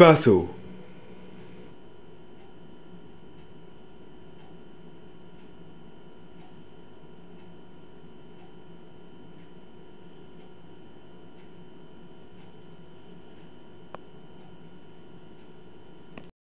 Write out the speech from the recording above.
Battle